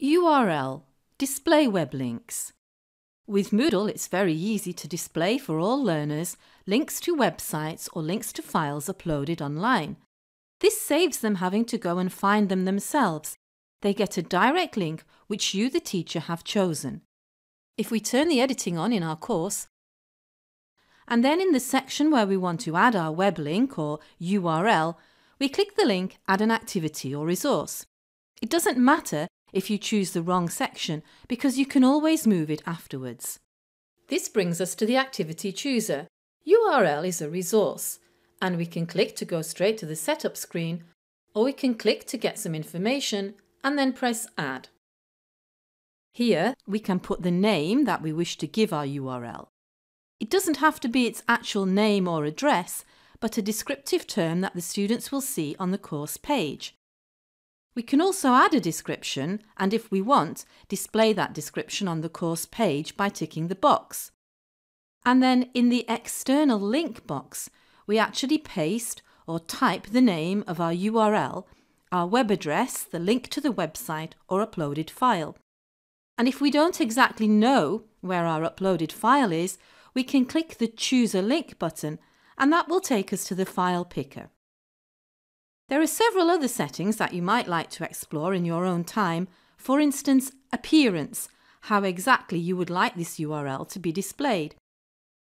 URL Display web links. With Moodle, it's very easy to display for all learners links to websites or links to files uploaded online. This saves them having to go and find them themselves. They get a direct link which you, the teacher, have chosen. If we turn the editing on in our course, and then in the section where we want to add our web link or URL, we click the link Add an activity or resource. It doesn't matter if you choose the wrong section because you can always move it afterwards. This brings us to the activity chooser. URL is a resource and we can click to go straight to the setup screen or we can click to get some information and then press add. Here we can put the name that we wish to give our URL. It doesn't have to be its actual name or address, but a descriptive term that the students will see on the course page. We can also add a description and if we want, display that description on the course page by ticking the box. And then in the external link box, we actually paste or type the name of our URL, our web address, the link to the website or uploaded file. And if we don't exactly know where our uploaded file is, we can click the Choose a Link button and that will take us to the file picker. There are several other settings that you might like to explore in your own time, for instance, appearance, how exactly you would like this URL to be displayed.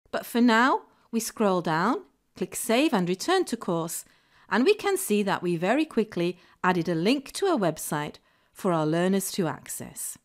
But for now, we scroll down, click Save and Return to Course, and we can see that we very quickly added a link to a website for our learners to access.